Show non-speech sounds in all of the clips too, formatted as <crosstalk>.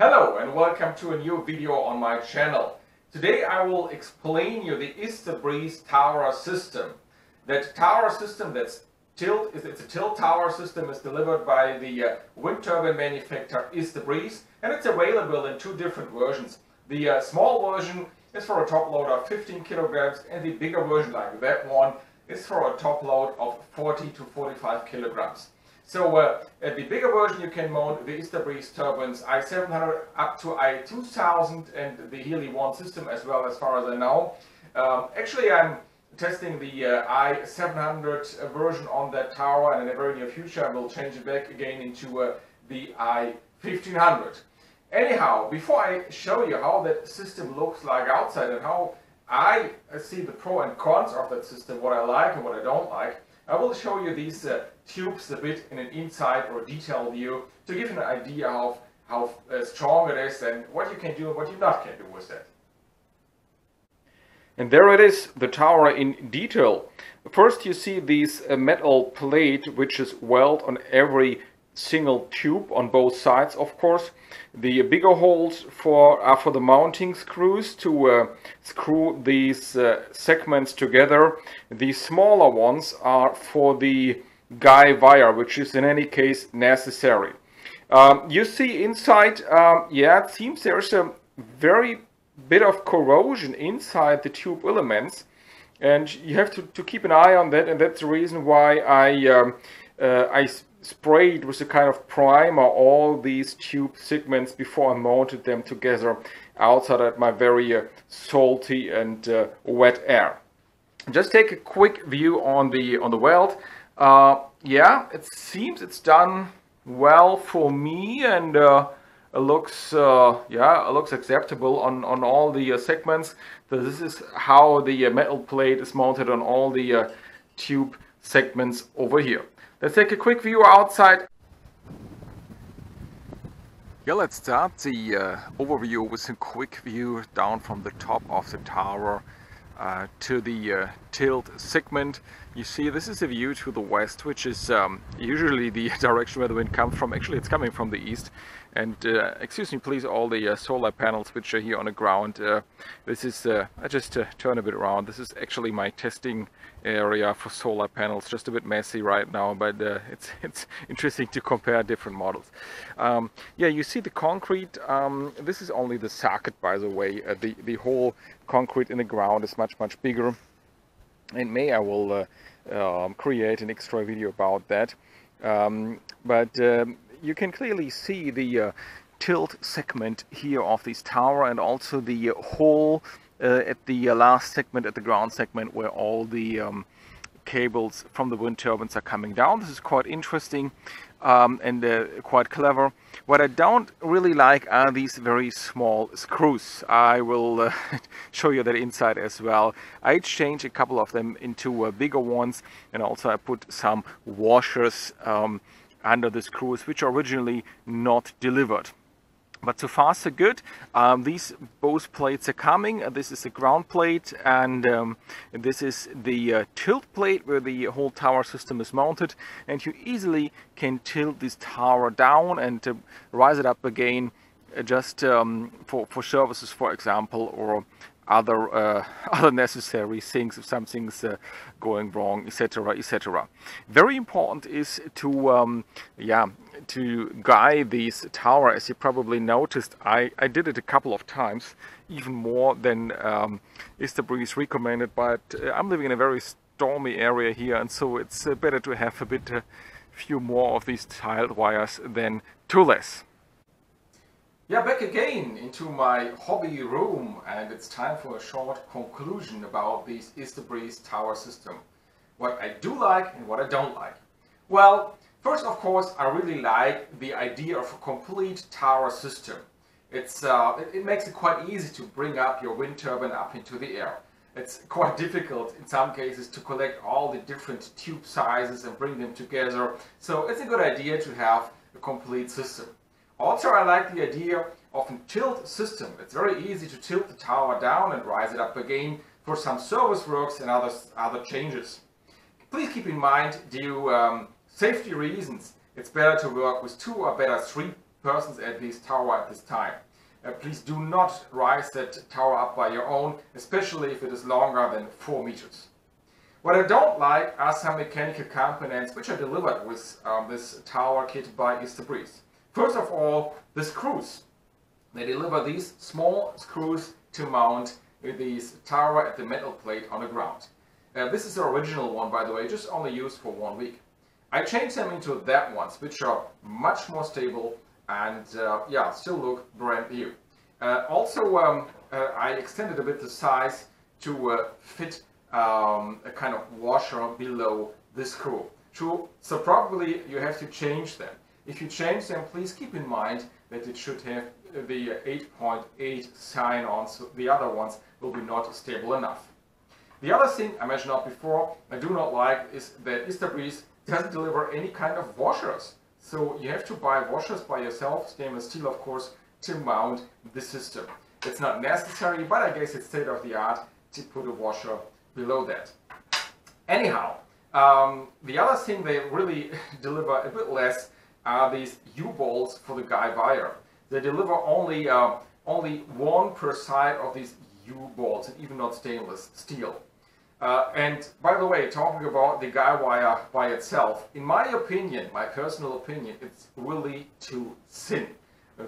Hello and welcome to a new video on my channel. Today I will explain you the IstaBreeze tower system. That tower system that's tilt, it's a tilt tower system is delivered by the uh, wind turbine manufacturer IstaBreeze and it's available in two different versions. The uh, small version is for a top load of 15 kilograms and the bigger version like that one is for a top load of 40 to 45 kilograms. So uh, at the bigger version you can mount the IstaBreeze turbines i700 up to i2000 and the Heli 1 system as well as far as I know. Um, actually I'm testing the uh, i700 version on that tower and in the very near future I will change it back again into uh, the i1500. Anyhow, before I show you how that system looks like outside and how I see the pro and cons of that system, what I like and what I don't like, I will show you these uh, tubes a bit in an inside or detailed view to give you an idea of how uh, strong it is and what you can do and what you not can do with it. And there it is, the tower in detail. First you see this uh, metal plate which is welded on every single tube on both sides of course. The bigger holes for are for the mounting screws to uh, screw these uh, segments together. The smaller ones are for the guy wire which is in any case necessary. Um, you see inside, um, yeah, it seems there's a very bit of corrosion inside the tube elements and you have to, to keep an eye on that and that's the reason why I, um, uh, I sprayed with a kind of primer all these tube segments before I mounted them together outside at my very uh, salty and uh, wet air. Just take a quick view on the on the weld. Uh, yeah, it seems it's done well for me and uh, it looks uh, yeah it looks acceptable on on all the uh, segments. This is how the metal plate is mounted on all the tube segments over here. Let's take a quick view outside. Yeah, let's start the uh, overview with a quick view down from the top of the tower uh, to the uh, tilt segment. You see this is a view to the west, which is um, usually the <laughs> direction where the wind comes from. Actually, it's coming from the east. And uh, excuse me, please, all the uh, solar panels which are here on the ground. Uh, this is, I just turn a bit around. This is actually my testing area for solar panels. Just a bit messy right now, but <laughs> it's it's interesting to compare different models. Um, yeah, you see the concrete. Um, this is only the socket, by the way. the the whole concrete in the ground is much much bigger. In May, I will um, create an extra video about that. Um, but um, you can clearly see the uh, tilt segment here of this tower and also the hole uh, at the uh, last segment, at the ground segment, where all the um, cables from the wind turbines are coming down. This is quite interesting um, and uh, quite clever. What I don't really like are these very small screws. I will uh, <laughs> show you that inside as well. I exchanged a couple of them into uh, bigger ones and also I put some washers um, under the screws which are originally not delivered. But so far so good. Um, these both plates are coming. Uh, this is the ground plate and um, this is the uh, tilt plate where the whole tower system is mounted. And you easily can tilt this tower down and uh, rise it up again uh, just um, for, for services, for example, or other uh, <laughs> other necessary things if something's uh, going wrong etc etc very important is to um, yeah to guide this tower. As you probably noticed I, I did it a couple of times even more than um, IstaBreeze recommended but uh, I'm living in a very stormy area here and so it's uh, better to have a bit uh, few more of these tiled wires than two less yeah, back again into my hobby room and it's time for a short conclusion about this IstaBreeze tower system. What I do like and what I don't like. Well, first of course I really like the idea of a complete tower system. It's, uh, it, it makes it quite easy to bring up your wind turbine up into the air. It's quite <laughs> difficult in some cases to collect all the different tube sizes and bring them together. So it's a good idea to have a complete system. Also, I like the idea of a tilt system. It's very easy to tilt the tower down and rise it up again for some service works and other, other changes. Please keep in mind, due um, safety reasons, it's better to work with two or better three persons at this tower at this time. Uh, please do not rise that tower up by your own, especially if it is longer than 4 meters. What I don't like are some mechanical components which are delivered with um, this tower kit by Breeze. First of all, the screws. They deliver these small screws to mount this tower at the metal plate on the ground. Uh, this is the original one, by the way, just only used for one week. I changed them into that ones, which are much more stable and uh, yeah, still look brand new. Uh, also, um, uh, I extended a bit the size to uh, fit um, a kind of washer below the screw. So, so probably you have to change them. If you change them, please keep in mind that it should have the 8.8 .8 sign on, so the other ones will be not stable enough. The other thing I mentioned out before I do not like is that Istabreeze doesn't deliver any kind of washers. So you have to buy washers by yourself, stainless steel of course, to mount the system. It's not necessary, but I guess it's state of the art to put a washer below that. Anyhow, um, the other thing they really <laughs> deliver a bit less are these U-bolts for the guy wire. They deliver only uh, only one per side of these U-bolts, and even not stainless steel. Uh, and by the way, talking about the guy wire by itself, in my opinion, my personal opinion, it's really too thin.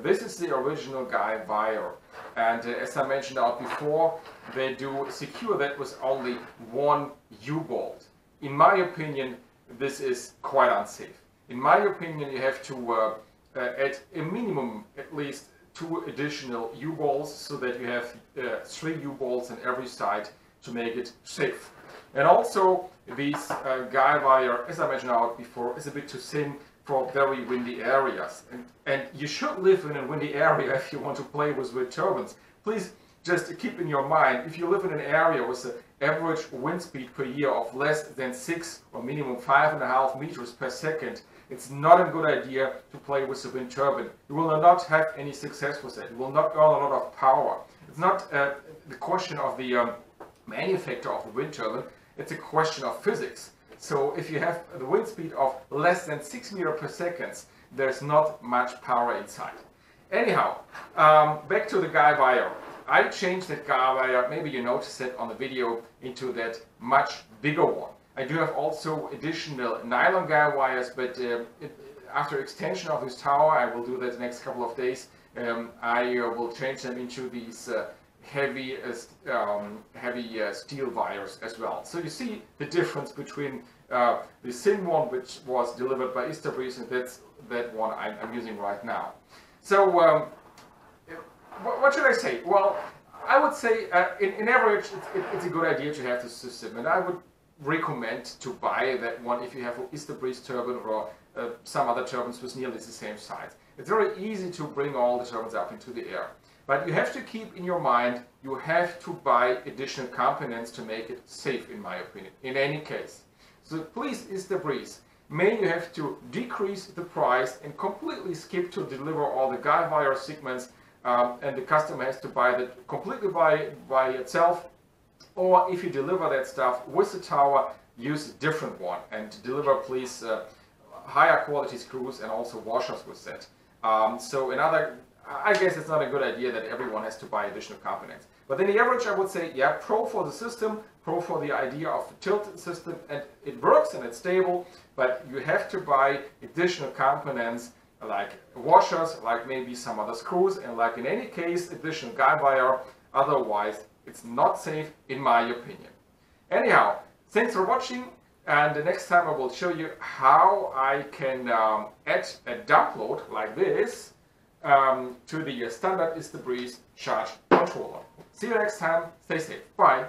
This is the original guy wire. And uh, as I mentioned out before, they do secure that with only one U-bolt. In my opinion, this is quite unsafe. In my opinion, you have to uh, uh, add a minimum at least two additional U-bolts so that you have uh, three U-bolts on every side to make it safe. And also this uh, guy wire, as I mentioned out before, is a bit too thin for very windy areas. And, and you should live in a windy area <laughs> if you want to play with wind turbines. Please just keep in your mind, if you live in an area with an average wind speed per year of less than 6 or minimum 5.5 meters per second, it's not a good idea to play with the wind turbine. You will not have any success with it. You will not earn a lot of power. It's not uh, the question of the um, manufacturer of the wind turbine, it's a question of physics. So if you have the wind speed of less than 6 meter per second, there's not much power inside. Anyhow, um, back to the guy wire. I changed that guy wire, maybe you noticed it on the video, into that much bigger one. I do have also additional nylon guy wires, but uh, it, after extension of this tower, I will do that next couple of days, um, I uh, will change them into these uh, heavy uh, um, heavy uh, steel wires as well. So you see the difference between uh, the thin one which was delivered by Istabreeze and that's that one I'm, I'm using right now. So um, what should I say? Well, I would say uh, in, in, average it's, it, it's, a good idea to have this system and I would recommend to buy that one if you have an Istabreeze turbine or uh, some other turbines with nearly the same size. It's very easy to bring all the turbines up into the air. But you have to keep in your mind, you have to buy additional components to make it safe, in my opinion, in any case. So please, Istabreeze, may you have to decrease the price and completely skip to deliver all the guy wire segments um, and the customer has to buy that completely by, by itself or if you deliver that stuff with the tower, use a different one and deliver please uh, higher quality screws and also washers with that. Um, so another I guess it's not a good idea that everyone has to buy additional components. But in the average, I would say, yeah, pro for the system, pro for the idea of the tilt system, and it works and it's stable, but you have to buy additional components like washers, like maybe some other screws, and like in any case, additional guy wire. Otherwise, it's not safe, in my opinion. Anyhow, thanks for watching, and the next time I will show you how I can um, add a download like this um, to the standard Istabreeze charge controller. See you next time. Stay safe. Bye.